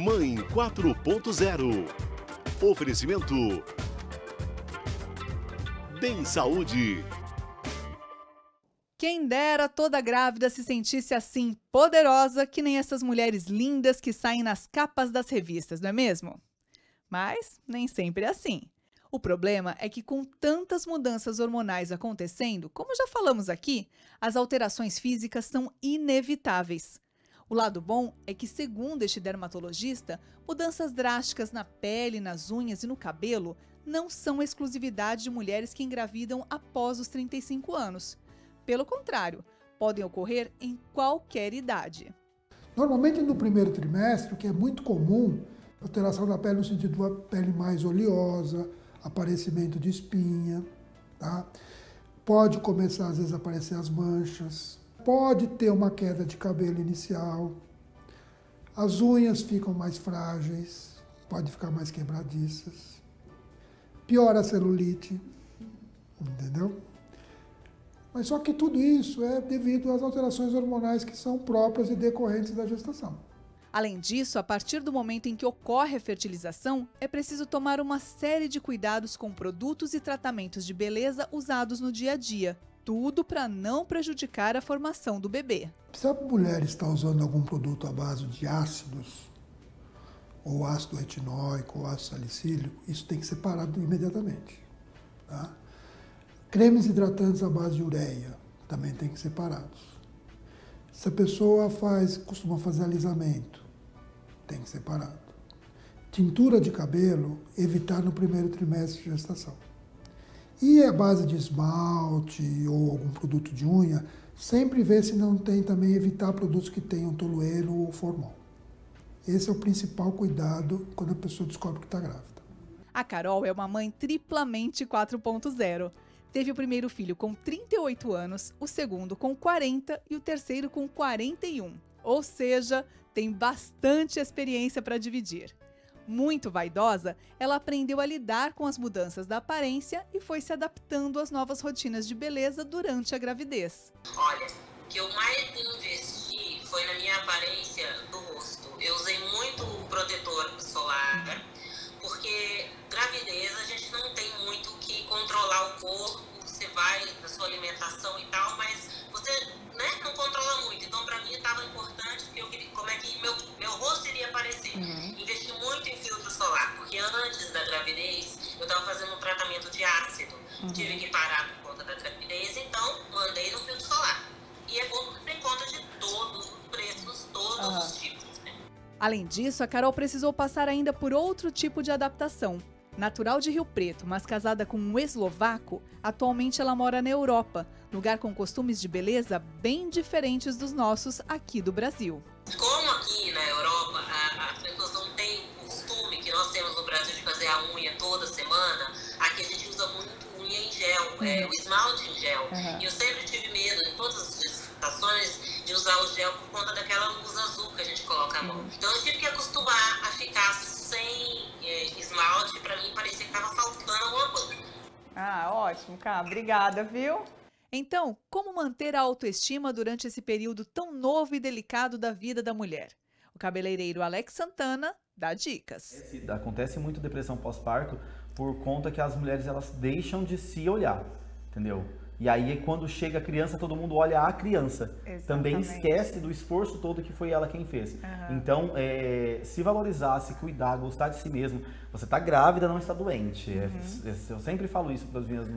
Mãe 4.0. Oferecimento. Bem Saúde. Quem dera toda grávida se sentisse assim poderosa que nem essas mulheres lindas que saem nas capas das revistas, não é mesmo? Mas nem sempre é assim. O problema é que, com tantas mudanças hormonais acontecendo, como já falamos aqui, as alterações físicas são inevitáveis. O lado bom é que, segundo este dermatologista, mudanças drásticas na pele, nas unhas e no cabelo não são exclusividade de mulheres que engravidam após os 35 anos. Pelo contrário, podem ocorrer em qualquer idade. Normalmente no primeiro trimestre, que é muito comum, alteração da pele no sentido de uma pele mais oleosa, aparecimento de espinha, tá? Pode começar às vezes a aparecer as manchas, pode ter uma queda de cabelo inicial, as unhas ficam mais frágeis, pode ficar mais quebradiças, piora a celulite, entendeu? Mas só que tudo isso é devido às alterações hormonais que são próprias e decorrentes da gestação. Além disso, a partir do momento em que ocorre a fertilização, é preciso tomar uma série de cuidados com produtos e tratamentos de beleza usados no dia a dia. Tudo para não prejudicar a formação do bebê. Se a mulher está usando algum produto à base de ácidos, ou ácido retinóico, ou ácido salicílico, isso tem que ser parado imediatamente. Tá? Cremes hidratantes à base de ureia também tem que ser parados. Se a pessoa faz, costuma fazer alisamento, tem que ser parado. Tintura de cabelo, evitar no primeiro trimestre de gestação. E a base de esmalte ou algum produto de unha, sempre ver se não tem também evitar produtos que tenham tolueno ou formol. Esse é o principal cuidado quando a pessoa descobre que está grávida. A Carol é uma mãe triplamente 4.0 Teve o primeiro filho com 38 anos, o segundo com 40 e o terceiro com 41. Ou seja, tem bastante experiência para dividir. Muito vaidosa, ela aprendeu a lidar com as mudanças da aparência e foi se adaptando às novas rotinas de beleza durante a gravidez. Olha, o que eu mais investi foi na minha aparência do rosto. Eu usei muito protetor solar, porque gravidez a gente não tem muito que controlar o corpo, você vai na sua alimentação e tal, mas você né, não controla muito. Então, para mim, estava importante eu como é que meu, meu rosto iria aparecer. Uhum. Porque antes da gravidez, eu estava fazendo um tratamento de ácido. Uhum. Tive que parar por conta da gravidez, então mandei no filtro solar. E é bom que tem conta de todos os preços, todos uhum. os tipos. Né? Além disso, a Carol precisou passar ainda por outro tipo de adaptação Natural de Rio Preto, mas casada com um eslovaco, atualmente ela mora na Europa, lugar com costumes de beleza bem diferentes dos nossos aqui do Brasil. Como aqui na Europa as pessoas não têm o costume que nós temos no Brasil de fazer a unha toda semana, aqui a gente usa muito unha em gel, uhum. é, o esmalte em gel. Uhum. E eu sempre tive medo em todas as estações de usar o gel por conta daquela luz azul que a gente coloca a mão. Uhum. Então eu tive que acostumar a ficar sem é, esmalte, para mim parecia que estava faltando alguma coisa. Ah, ótimo, cara. Obrigada, viu? Então, como manter a autoestima durante esse período tão novo e delicado da vida da mulher? O cabeleireiro Alex Santana dá dicas. Acontece muito depressão pós-parto por conta que as mulheres elas deixam de se olhar, entendeu? E aí, quando chega a criança, todo mundo olha a criança. Exatamente. Também esquece do esforço todo que foi ela quem fez. Uhum. Então, é, se valorizar, se cuidar, gostar de si mesmo. Você está grávida, não está doente. É, uhum. É, eu sempre falo isso para as minhas.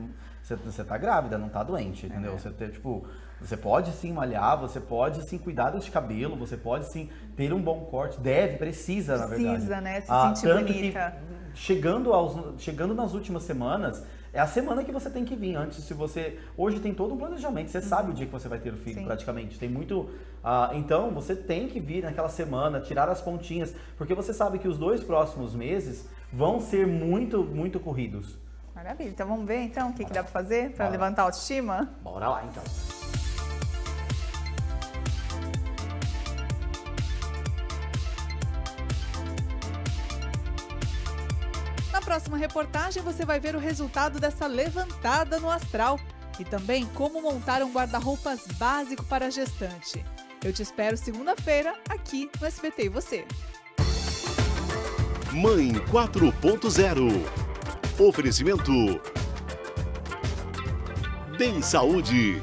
Você está grávida, não está doente, entendeu? Uhum. Você tipo, você pode sim malhar, você pode sim cuidar desse cabelo, você pode sim ter um bom corte, deve, precisa, precisa na verdade. Precisa, né? Se ah, sentir bonita. Que, chegando, aos, chegando nas últimas semanas, é a semana que você tem que vir. Antes, se você. Hoje tem todo um planejamento, você sabe o dia que você vai ter o filho, Sim. praticamente. Tem muito. Uh, então, você tem que vir naquela semana, tirar as pontinhas, porque você sabe que os dois próximos meses vão ser muito, muito corridos. Maravilha. Então vamos ver então o que, que dá para fazer para levantar a autoestima? Bora lá então. Próxima reportagem você vai ver o resultado dessa levantada no astral e também como montar um guarda-roupas básico para gestante. Eu te espero segunda-feira aqui no SBT e você. Mãe 4.0. Oferecimento. Bem Saúde.